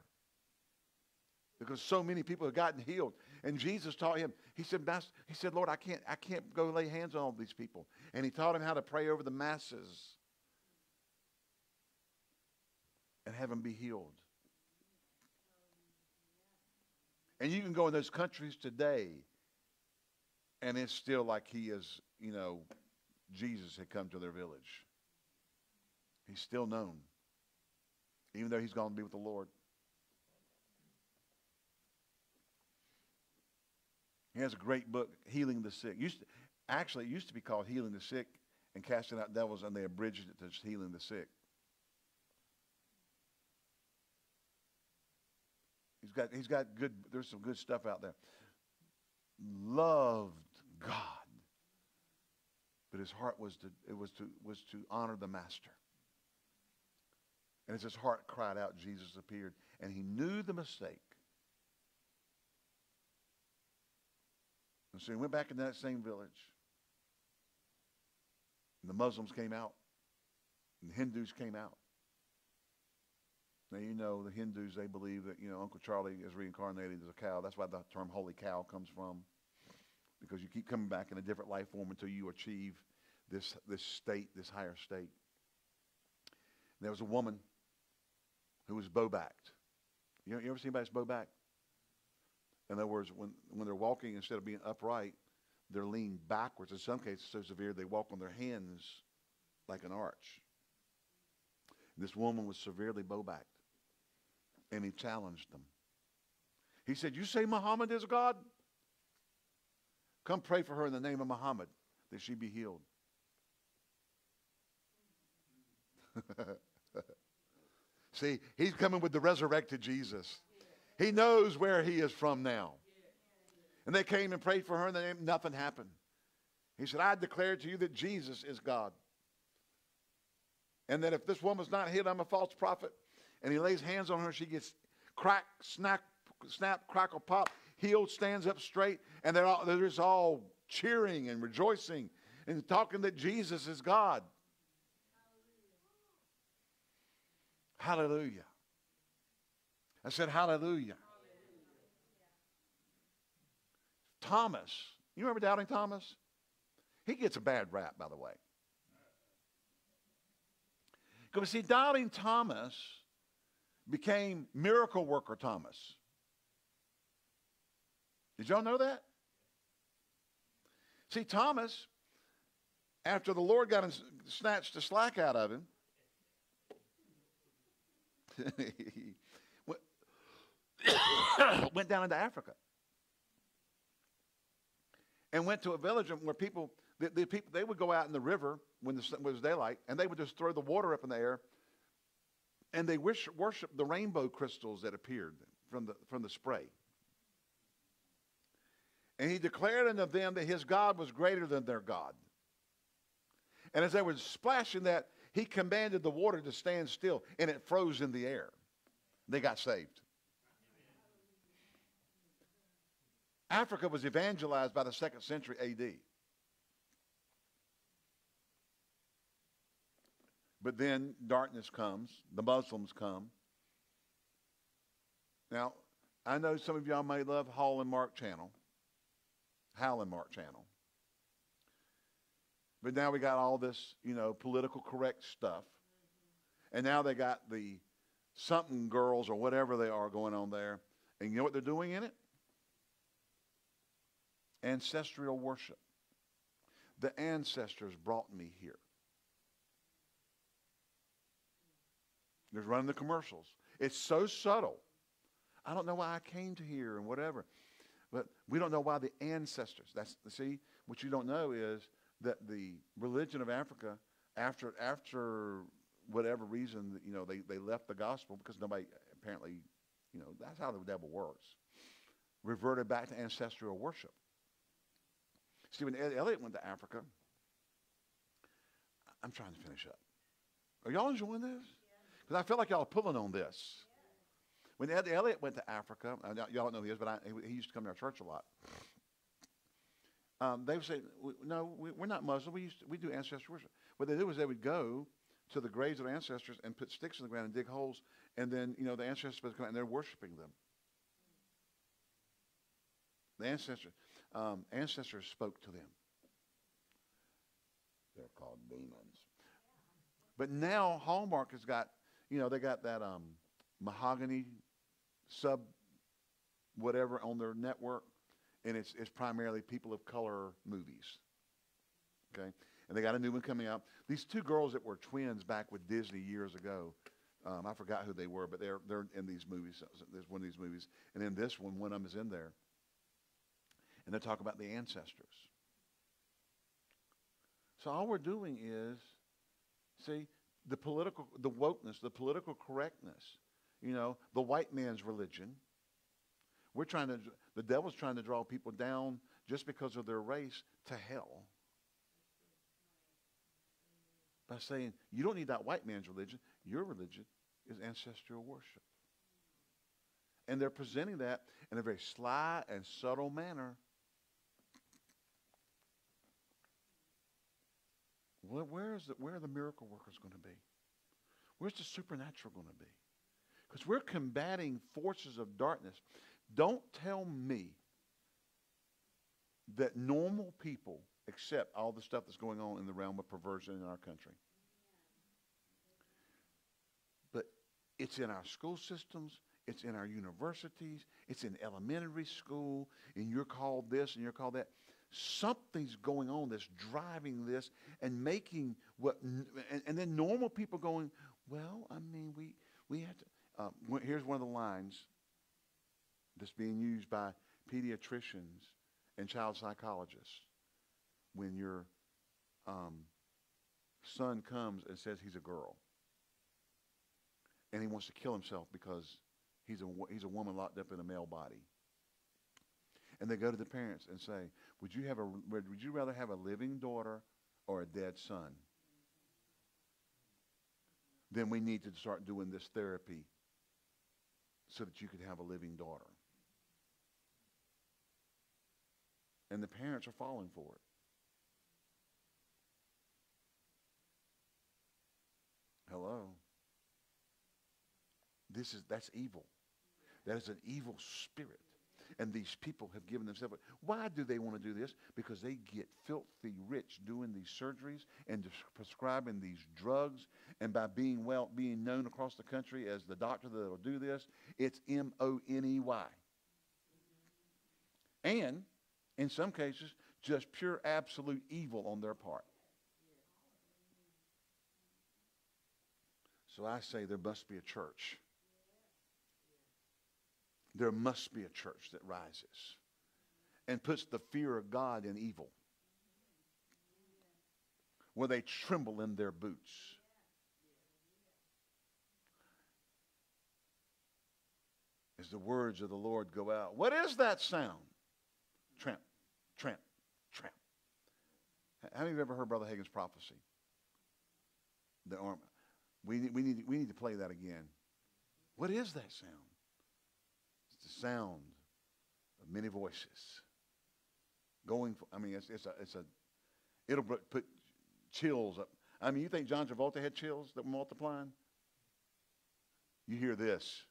because so many people have gotten healed. And Jesus taught him. He said, Master, he said, Lord, I can't, I can't go lay hands on all these people. And he taught him how to pray over the masses and have them be healed. And you can go in those countries today, and it's still like he is, you know, Jesus had come to their village. He's still known, even though he's gone to be with the Lord. He has a great book, Healing the Sick. Used to, actually, it used to be called Healing the Sick and Casting Out Devils, and they abridged it to Healing the Sick. He's got, he's got good, there's some good stuff out there. Loved God. But his heart was to, it was to, was to honor the master. And as his heart cried out, Jesus appeared. And he knew the mistake. And so he went back into that same village. And the Muslims came out. And the Hindus came out. Now, you know, the Hindus, they believe that, you know, Uncle Charlie is reincarnated as a cow. That's why the term holy cow comes from. Because you keep coming back in a different life form until you achieve this, this state, this higher state. And there was a woman who was bow-backed. You, know, you ever seen anybody that's bow-backed? In other words, when, when they're walking, instead of being upright, they're leaned backwards. In some cases, so severe, they walk on their hands like an arch. This woman was severely bow-backed and he challenged them. He said, You say Muhammad is God? Come pray for her in the name of Muhammad that she be healed. See, he's coming with the resurrected Jesus. He knows where he is from now. And they came and prayed for her, and then nothing happened. He said, I declare to you that Jesus is God. And that if this woman's not healed, I'm a false prophet and he lays hands on her. She gets crack, snap, snap, crackle, pop, healed, stands up straight, and they're all, they're just all cheering and rejoicing and talking that Jesus is God. Hallelujah. I said, Hallelujah. Thomas, you remember doubting Thomas? He gets a bad rap, by the way. Because see, doubting Thomas became miracle worker Thomas. Did y'all know that? See, Thomas, after the Lord got him, snatched the slack out of him, went down into Africa and went to a village where people, the, the people, they would go out in the river when it was daylight, and they would just throw the water up in the air and they wish, worshiped the rainbow crystals that appeared from the, from the spray. And he declared unto them that his God was greater than their God. And as they were splashing that, he commanded the water to stand still, and it froze in the air. They got saved. Africa was evangelized by the second century AD. But then darkness comes, the Muslims come. Now, I know some of y'all may love Hall and Mark channel, Hal and Mark channel. But now we got all this, you know, political correct stuff. And now they got the something girls or whatever they are going on there. And you know what they're doing in it? Ancestral worship. The ancestors brought me here. They're running the commercials. It's so subtle. I don't know why I came to here and whatever. But we don't know why the ancestors. That's see, what you don't know is that the religion of Africa, after after whatever reason, you know, they, they left the gospel because nobody apparently, you know, that's how the devil works. Reverted back to ancestral worship. See, when Elliot went to Africa, I'm trying to finish up. Are y'all enjoying this? Because I feel like y'all are pulling on this. When Ed Elliott went to Africa, uh, y'all don't know who he is, but I, he used to come to our church a lot. Um, they would say, no, we, are not Muslim. We, used to, we do ancestor worship. What they do is they would go to the graves of their ancestors and put sticks in the ground and dig holes, and then you know the ancestors would come out and they're worshiping them. The ancestors, um, ancestors spoke to them. They're called demons. But now Hallmark has got, you know, they got that um, mahogany sub whatever on their network, and it's it's primarily people of color movies. Okay, and they got a new one coming out. These two girls that were twins back with Disney years ago. Um, I forgot who they were, but they're they're in these movies. There's one of these movies, and in this one, one of them is in there, and they talk about the ancestors. So all we're doing is, see, the political, the wokeness, the political correctness, you know, the white man's religion. We're trying to, the devil's trying to draw people down just because of their race to hell by saying, you don't need that white man's religion. Your religion is ancestral worship. And they're presenting that in a very sly and subtle manner. Where, is the, where are the miracle workers going to be? Where's the supernatural going to be? Because we're combating forces of darkness. Don't tell me that normal people accept all the stuff that's going on in the realm of perversion in our country. But it's in our school systems, it's in our universities, it's in elementary school, and you're called this and you're called that. Something's going on that's driving this and making what, and, and then normal people going, well, I mean, we, we have to. Uh, here's one of the lines that's being used by pediatricians and child psychologists when your um, son comes and says he's a girl and he wants to kill himself because he's a, he's a woman locked up in a male body. And they go to the parents and say, would you, have a, would you rather have a living daughter or a dead son? Then we need to start doing this therapy so that you could have a living daughter. And the parents are falling for it. Hello. This is that's evil. That is an evil spirit. And these people have given themselves. Why do they want to do this? Because they get filthy rich doing these surgeries and prescribing these drugs. And by being well, being known across the country as the doctor that will do this, it's M O N E Y. And in some cases, just pure absolute evil on their part. So I say there must be a church there must be a church that rises and puts the fear of God in evil, where they tremble in their boots. As the words of the Lord go out, what is that sound? Tramp, tramp, tramp. How many of you ever heard Brother Hagin's prophecy? The arm. We, we, need, we need to play that again. What is that sound? The sound of many voices. Going, for, I mean, it's, it's a, it's a, it'll put chills up. I mean, you think John Travolta had chills that were multiplying? You hear this.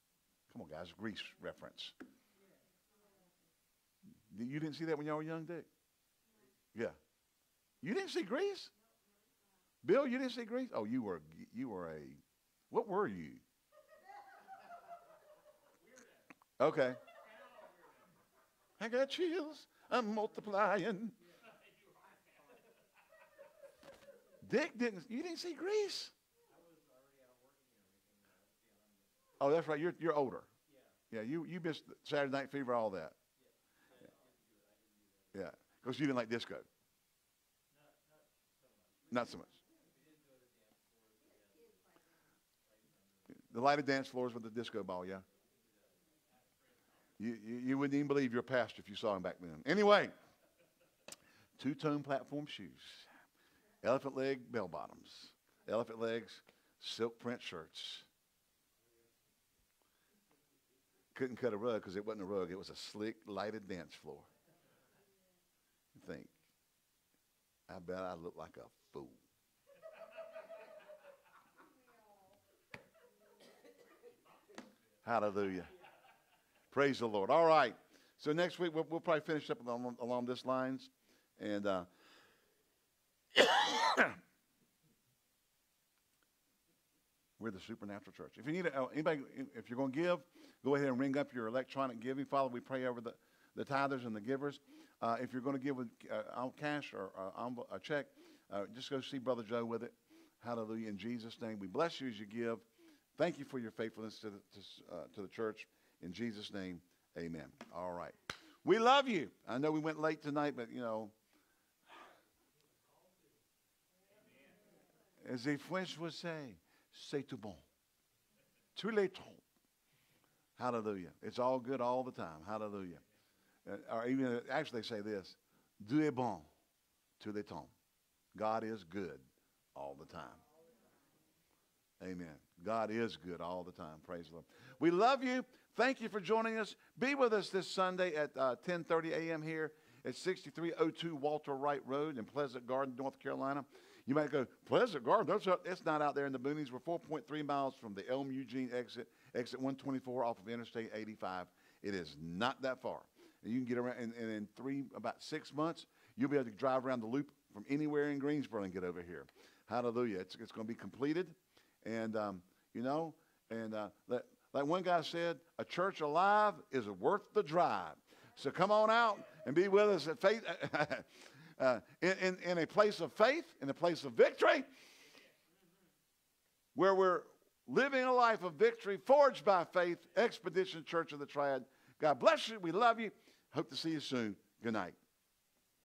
Come on, guys, Grease reference. You didn't see that when y'all were young, Dick? Yeah. You didn't see Grease? Bill, you didn't see Grease? Oh, you were you were a what were you? Okay. I got chills. I'm multiplying. Dick didn't. You didn't see Grease. Oh, that's right. You're you're older. Yeah, you you missed Saturday Night Fever, all that. Yeah, because you didn't like disco. Not so much. The lighted dance floors with the disco ball, yeah. You, you, you wouldn't even believe your pastor if you saw him back then. Anyway, two tone platform shoes, elephant leg bell bottoms, elephant legs, silk print shirts. Couldn't cut a rug because it wasn't a rug, it was a slick, lighted dance floor. You think, I bet I look like a fool. Hallelujah. Praise the Lord. All right. So next week we'll, we'll probably finish up along, along this lines, and uh, we're the supernatural church. If you need anybody, if you're going to give, go ahead and ring up your electronic giving. Father, we pray over the, the tithers and the givers. Uh, if you're going to give with uh, cash or uh, a check, uh, just go see Brother Joe with it. Hallelujah. In Jesus' name, we bless you as you give. Thank you for your faithfulness to the, to, uh, to the church. In Jesus' name, amen. All right. We love you. I know we went late tonight, but you know, as the French would say, c'est tout bon. Tous les temps. Hallelujah. It's all good all the time. Hallelujah. Uh, or even, actually, they say this Dieu est bon tous les temps. God is good all the time. Amen. God is good all the time. Praise the Lord. We love you. Thank you for joining us. Be with us this Sunday at uh, 10:30 a.m. here at 6302 Walter Wright Road in Pleasant Garden, North Carolina. You might go, Pleasant Garden? That's up, it's not out there in the boonies. We're 4.3 miles from the Elm Eugene exit, exit 124 off of Interstate 85. It is not that far. And you can get around, and, and in three, about six months, you'll be able to drive around the loop from anywhere in Greensboro and get over here. Hallelujah. It's, it's going to be completed. And, um, you know, and uh, like, like one guy said, a church alive is worth the drive. So come on out and be with us at faith, uh, in, in, in a place of faith, in a place of victory, where we're living a life of victory forged by faith, Expedition Church of the Triad. God bless you. We love you. Hope to see you soon. Good night.